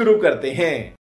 शुरू करते हैं।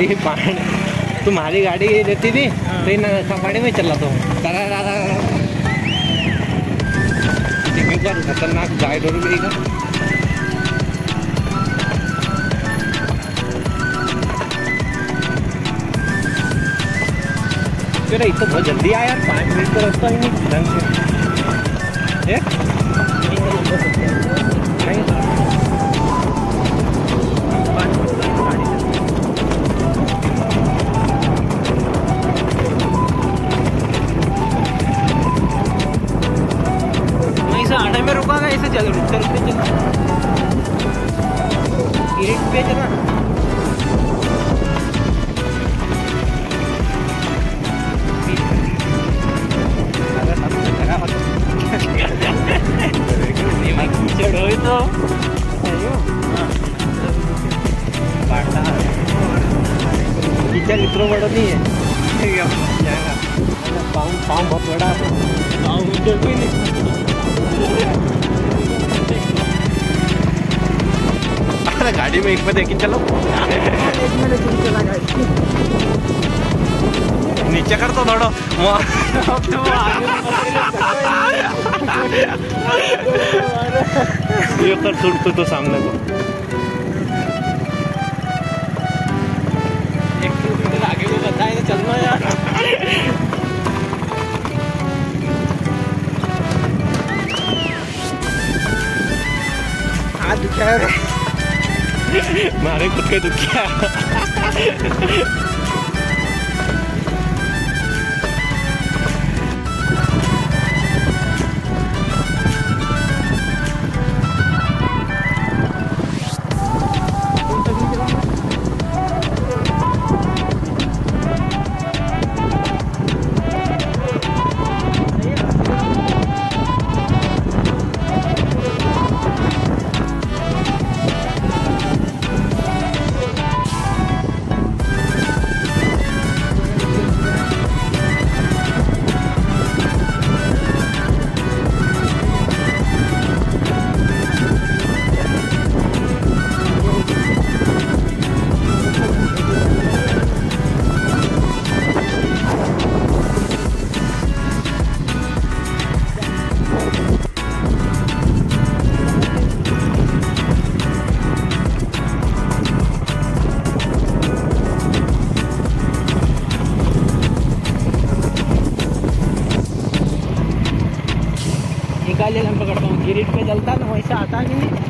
ये गाड़ी पानी तुम्हारी गाड़ी रहती थी तो इन पानी में चला तो खतरनाक गाइड हो भी का तेरा इतना बहुत जल्दी आया यार पाँच मिनट का रास्ता ही नहीं ढंग से गाड़ी में देखी चलो। नीचे कर तो थोड़ा ये कर सुट तो, तो सामने को। आगे को बताए चलना यार दुखा 丸くてるきゃ जलता ना वैसे आता नहीं।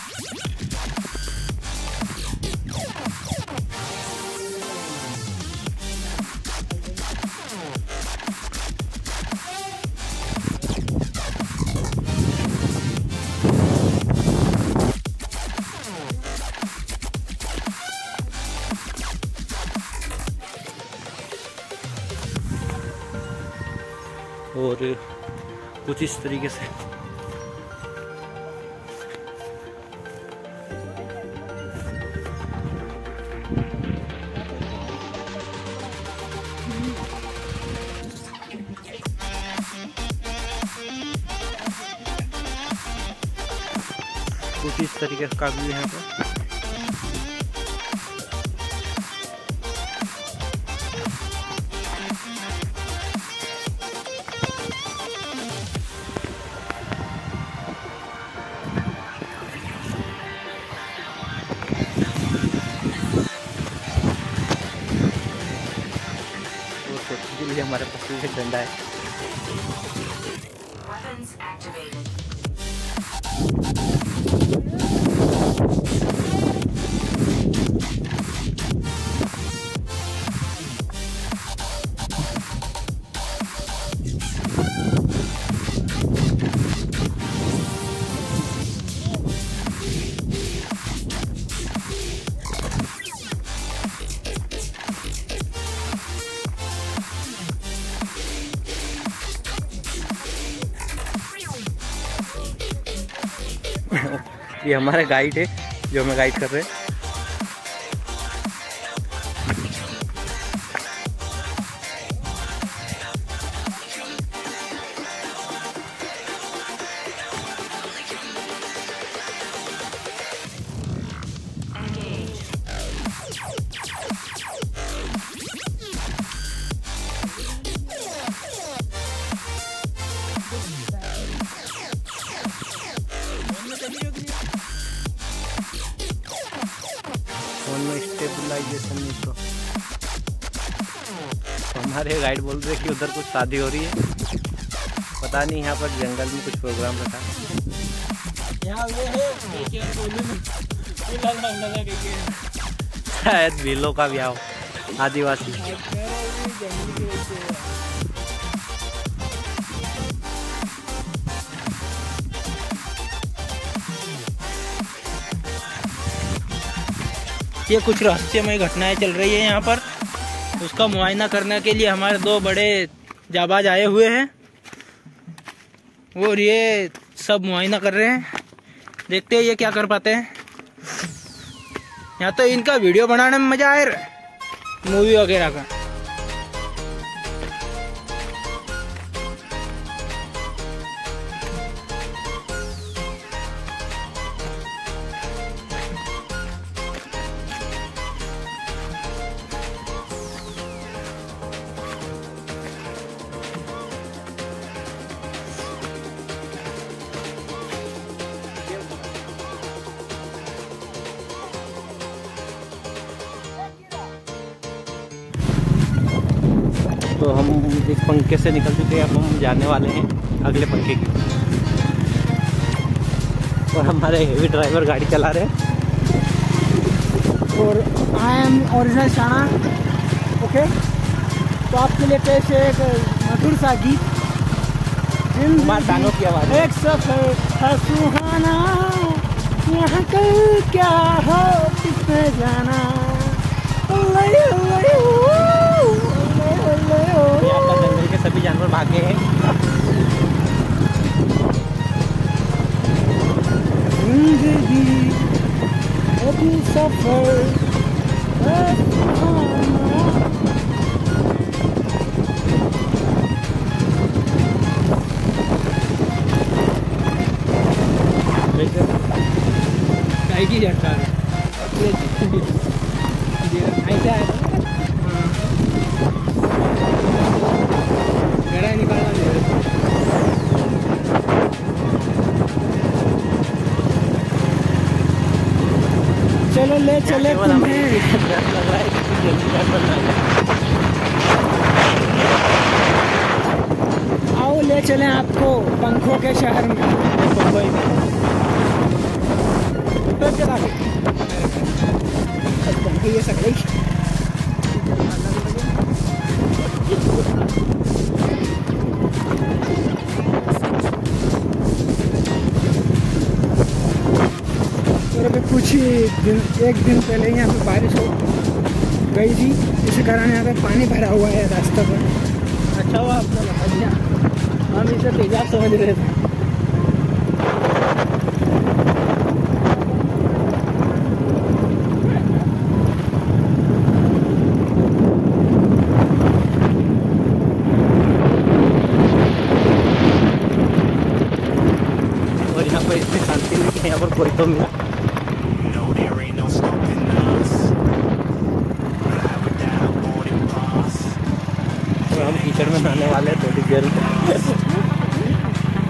कुछ इस तरीके से। कुछ इस तरीके का व्यू है यहाँ हमारे पास एक डंडा है Weapons activated. ये हमारे गाइड है जो हमें गाइड कर रहे हैं। में स्टेबलाइजेशन तो हमारे गाइड बोल रहे कि उधर कुछ शादी हो रही है। पता नहीं यहाँ पर जंगल में कुछ प्रोग्राम रखा। है। है शायद भीलों का ब्याह आदिवासी। ये कुछ रहस्यमय घटनाएँ चल रही है यहाँ पर। उसका मुआयना करने के लिए हमारे दो बड़े जाबाज आए हुए हैं। और ये सब मुआयना कर रहे हैं। देखते हैं ये क्या कर पाते हैं। यहाँ तो इनका वीडियो बनाने में मज़ा आए मूवी वगैरह का। एक पंखे से निकल चुके हैं अब हम जाने वाले हैं अगले पंखे की। और हमारे हेवी ड्राइवर गाड़ी चला रहे हैं। और आई एम ओरिजिनल शाना ओके तो आपके लिए पेश है एक मधुर सा गीत। की आवाज़ एक सफ़र था सुहाना यहाँ कल क्या हो किसने जाना? पर जंगल के सभी जानवर ले चले तुम्हें। आओ, ले चले आपको पंखों के शहर में। मुंबई में ये सगळे कुछ दिन, एक दिन पहले यहाँ पे बारिश हो गई थी, इसी कारण यहाँ पे पानी भरा हुआ है रास्ता पर। अच्छा हुआ आपका हम इसे तेजाब समझ रहे थे।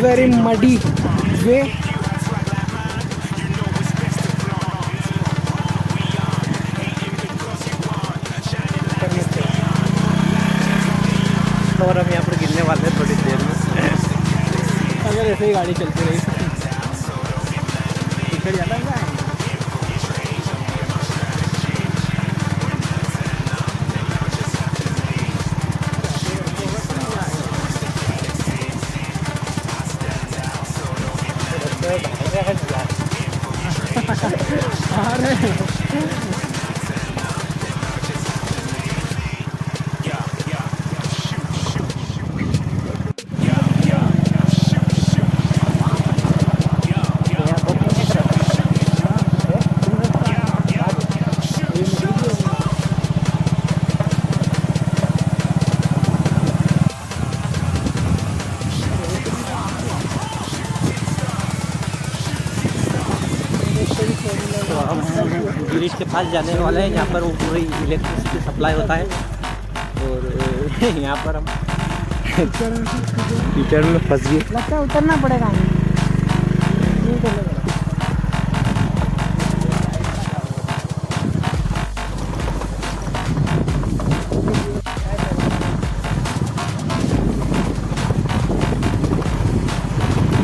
Shining muddy way. और हम यहाँ पर गिरने वाले हैं थोड़ी देर में। अगर ऐसे ही गाड़ी चलती रही। हम ब्रिज के पास जाने वाले हैं यहाँ पर वो पूरी इलेक्ट्रिसिटी सप्लाई होता है और यहाँ पर हम कीचड़ में फंस गए लगता है उतरना पड़ेगा।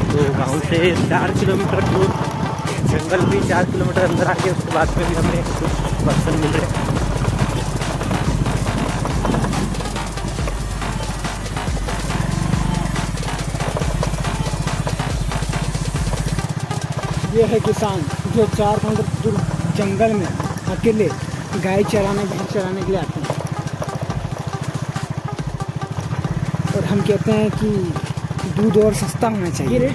तो गाँव से चार किलोमीटर दूर जंगल भी चार किलोमीटर अंदर आके उसके बाद में भी हमें कुछ पर्सन मिल रहे हैं। ये है किसान जो चार किलोमीटर दूर जंगल में अकेले गाय चराने भैंस चराने के लिए आते हैं। और हम कहते हैं कि दूध और सस्ता होना चाहिए।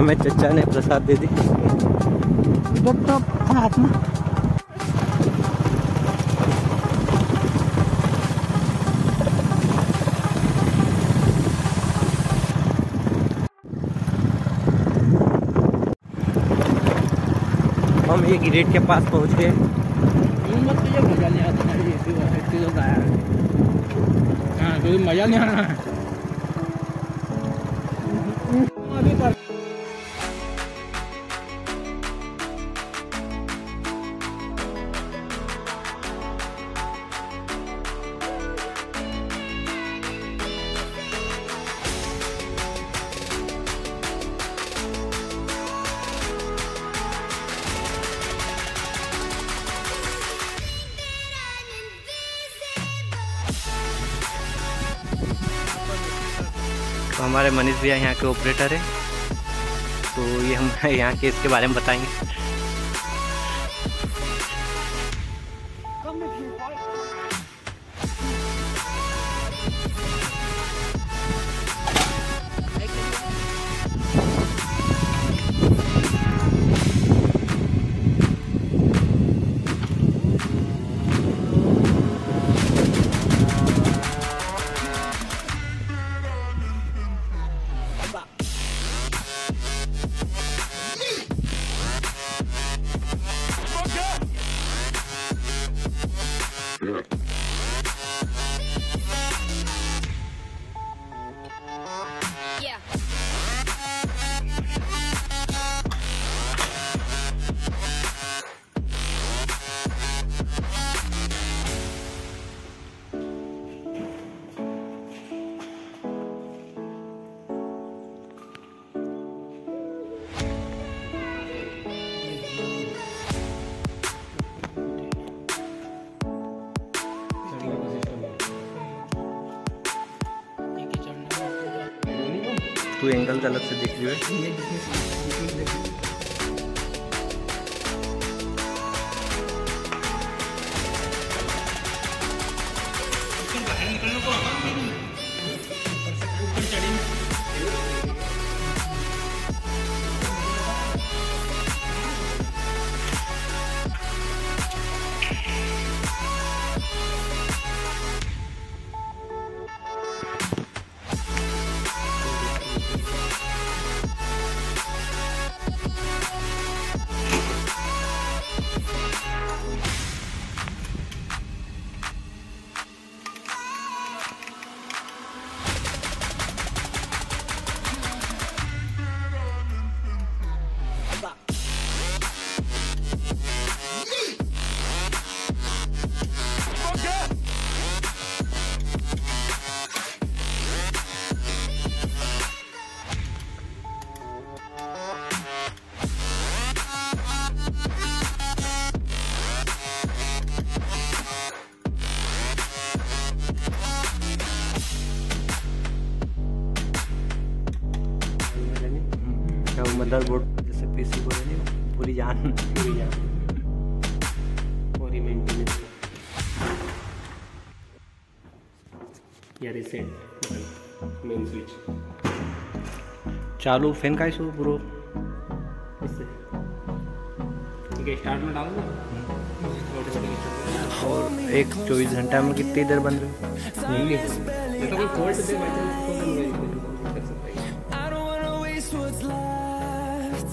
हमें चचा ने प्रसाद दे दी। तो हम एक ग्रेड के पास पहुँच गए। मज़ा नहीं आ रहा है हाँ भैया यहाँ के ऑपरेटर है। तो ये हम यहाँ के इसके बारे में बताएँगे। एंगल गलत से देख रही है। क्या वो मदरबोर्ड जैसे पीसी बोले नहीं पूरी जान। पूरी जान। पूरी मेंटेनेंस या रिसेट मेन स्विच चालू फ़ैन का इशू ब्रो इससे। ठीक है स्टार्ट में डालो और एक चौबीस घंटा में कितनी देर बंद रहे? नहीं नहीं। तो कोई फॉल्ट दे बाई तो नहीं कर सकता। है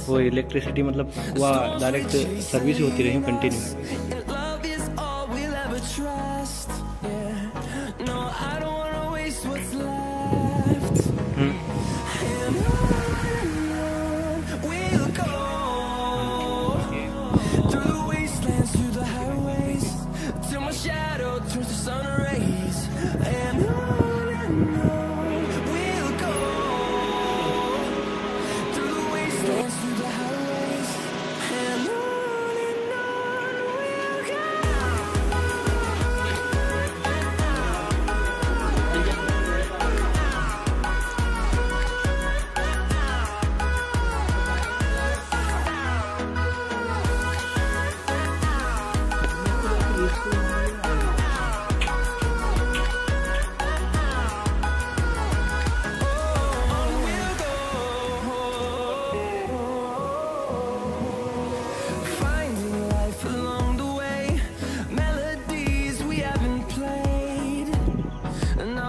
वो इलेक्ट्रिसिटी मतलब हुआ डायरेक्ट सर्विस होती रही कंटिन्यू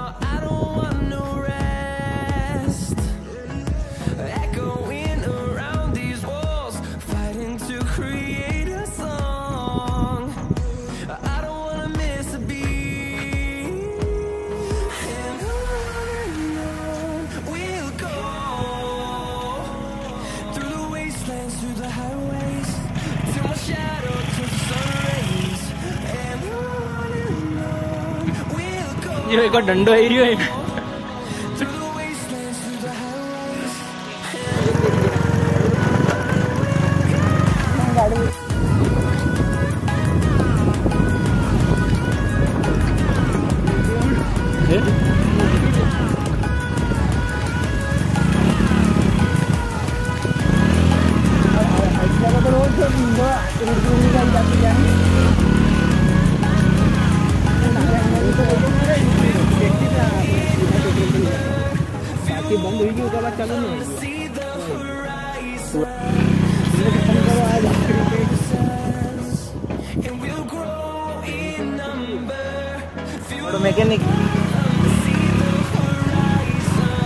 I don't जो एक डंडो एरियो है।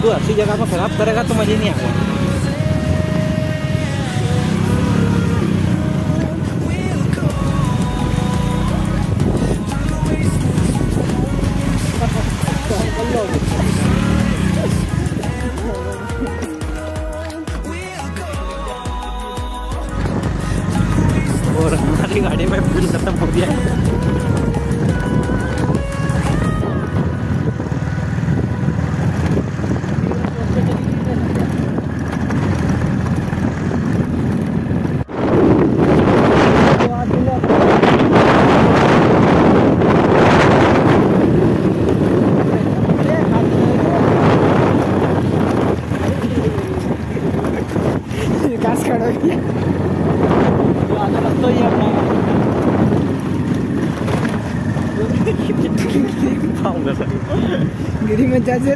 तो ऐसी जगह पर खराब करेगा तो मज़े नहीं आएगा। कैसे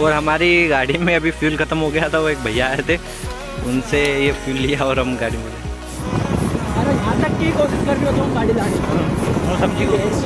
और हमारी गाड़ी में अभी फ्यूल ख़त्म हो गया था, वो एक भैया आए थे, उनसे ये फ्यूल लिया और हम गाड़ी में बचने की कोशिश कर रही हो तुम गाड़ी लाने और सब्ज़ी को बस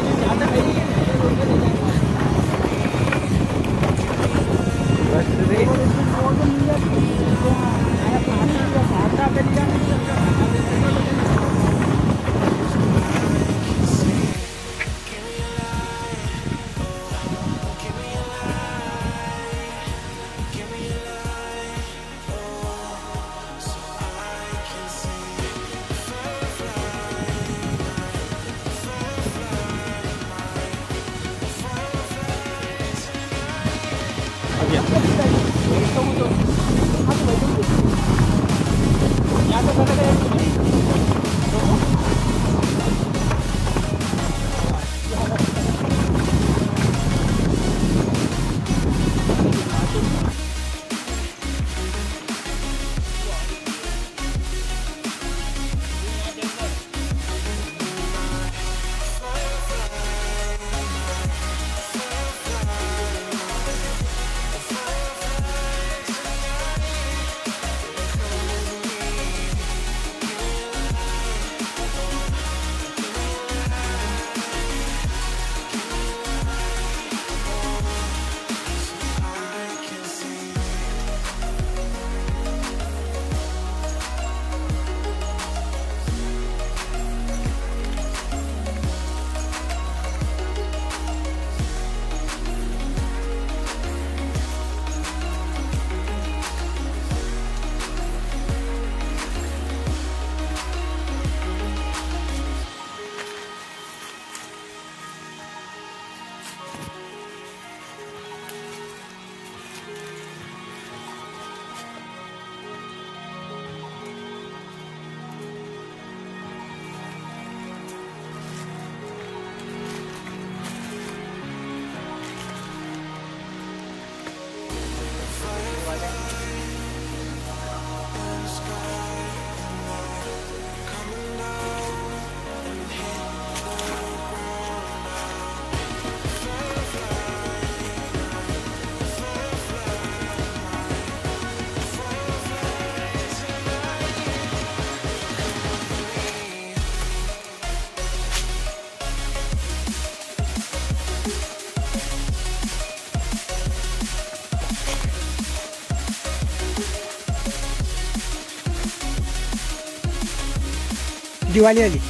दिवाली वाली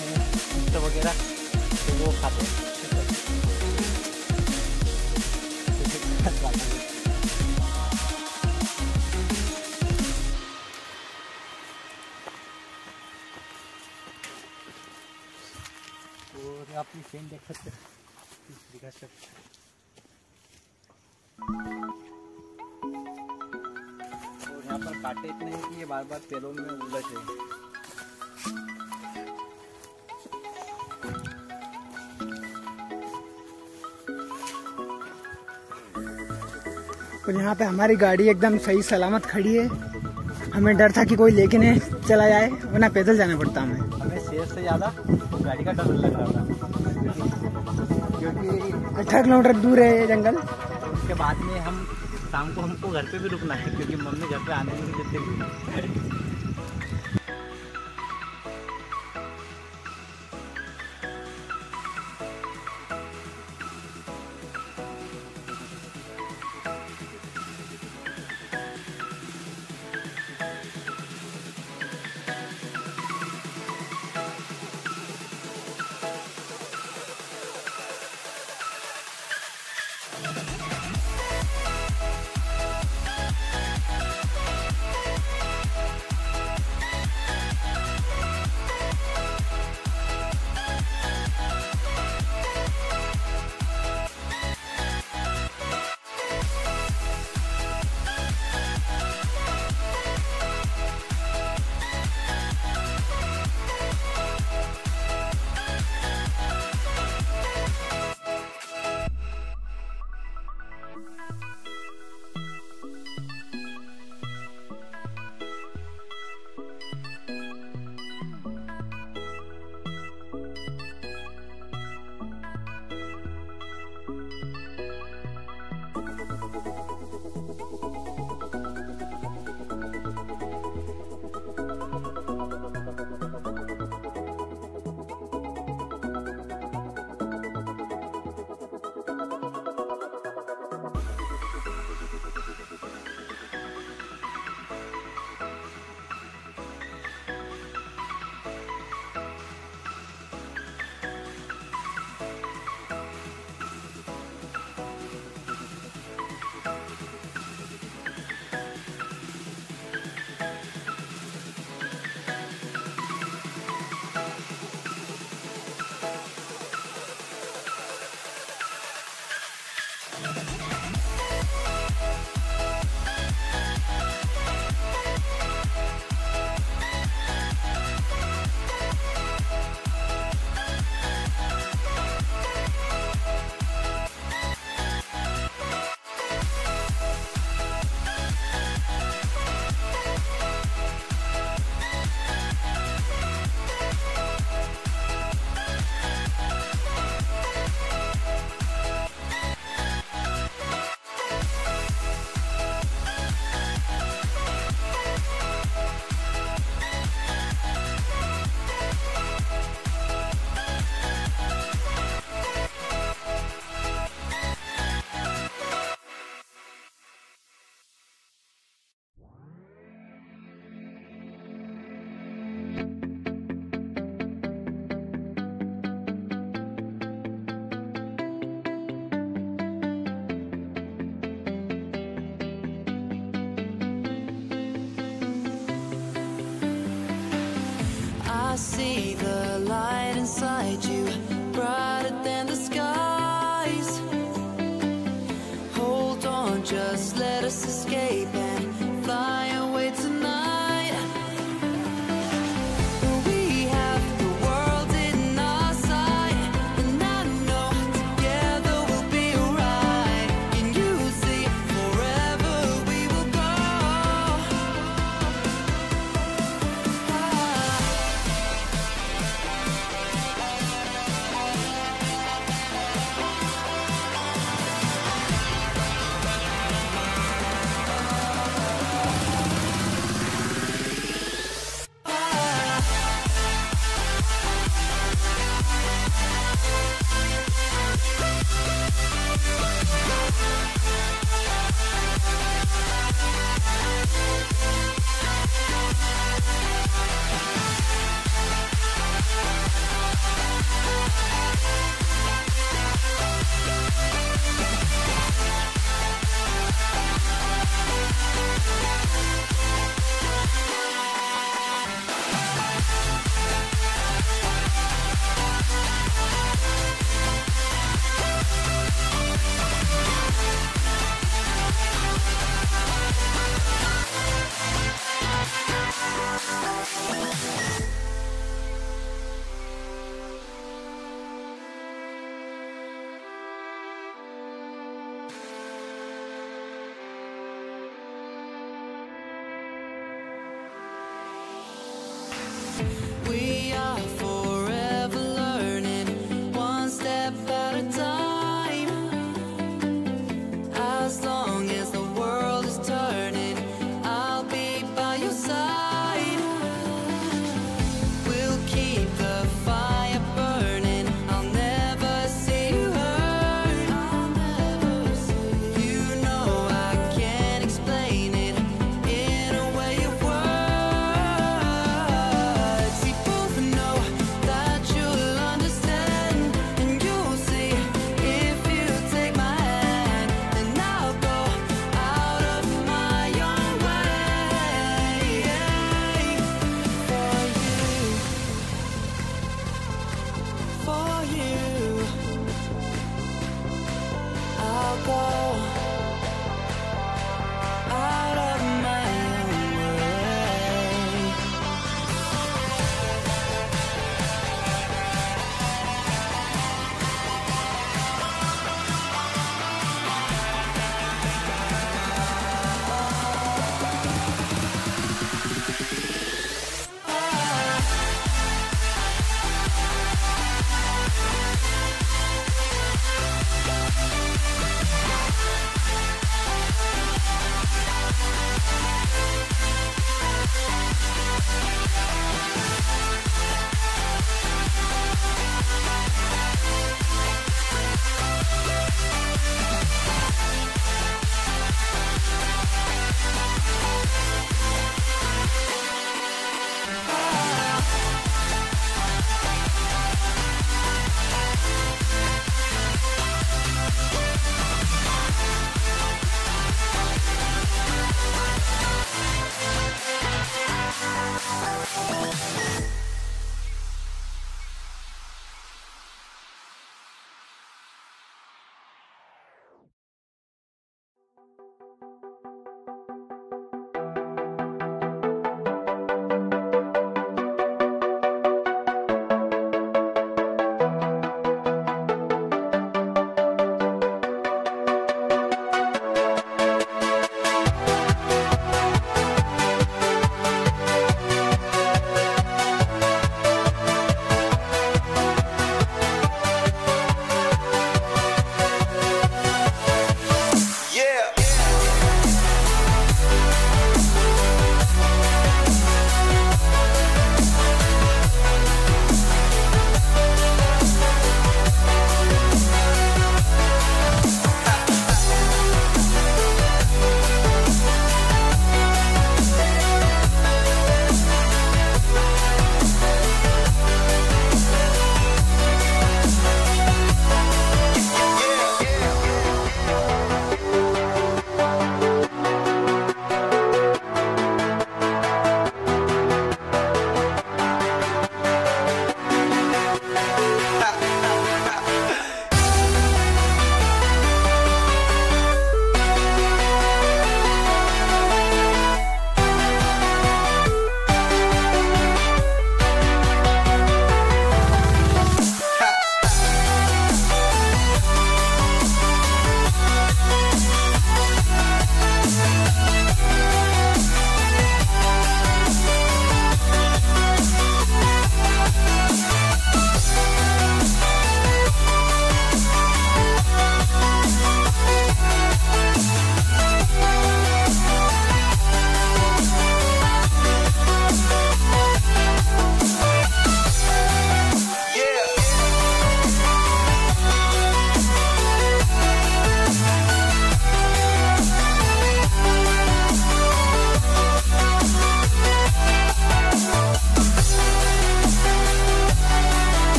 से तो वगैरह तो वो खाते हैं और अपनी चेन देख सकते हैं दिखा सकते हैं। और यहाँ पर कांटे इतने हैं कि ये बार बार पैरों में उलझ। रहे हैं और यहाँ पे हमारी गाड़ी एकदम सही सलामत खड़ी है। हमें डर था कि कोई लेके नहीं चला जाए वरना पैदल जाना पड़ता हमें। हमें शेर से ज़्यादा गाड़ी का डर लग रहा था। क्योंकि अठारह किलोमीटर दूर है ये जंगल। उसके बाद में हम शाम को हमको घर पे भी रुकना है क्योंकि मम्मी घर पे आने नहीं देते